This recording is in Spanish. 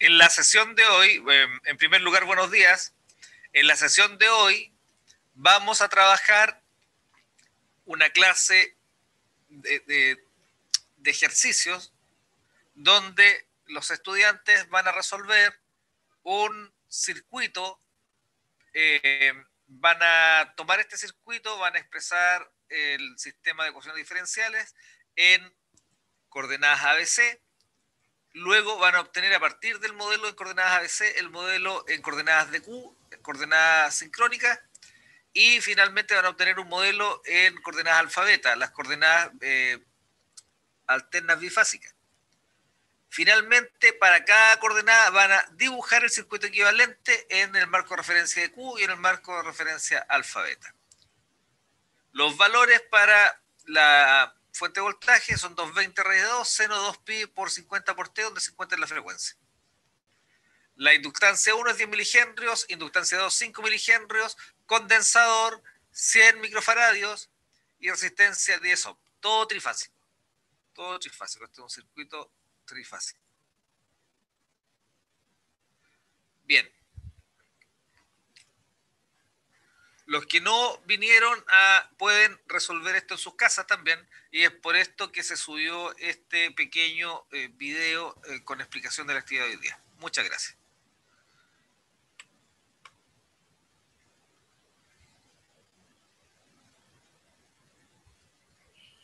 En la sesión de hoy, em, en primer lugar, buenos días. En la sesión de hoy vamos a trabajar una clase de, ejercicios donde los estudiantes van a resolver un circuito, eh, van a tomar este circuito, van a expresar el sistema de ecuaciones diferenciales en coordenadas ABC. Luego van a obtener a partir del modelo en coordenadas ABC el modelo en coordenadas de Q, coordenadas sincrónicas. Y finalmente van a obtener un modelo en coordenadas alfabeta, las coordenadas eh, alternas bifásicas. Finalmente, para cada coordenada van a dibujar el circuito equivalente en el marco de referencia de Q y en el marco de referencia alfabeta. Los valores para la fuente de voltaje son 220 raíz de 2, seno 2pi por 50 por t, donde 50 es la frecuencia. La inductancia 1 es 10 milihenrios, inductancia 2 5 milihenrios, condensador 100 microfaradios y resistencia 10 ohm. Todo trifásico. Todo trifásico. Este es un circuito trifásico. Los que no vinieron a, pueden resolver esto en sus casas también y es por esto que se subió este pequeño eh, video eh, con explicación de la actividad de hoy día. Muchas gracias.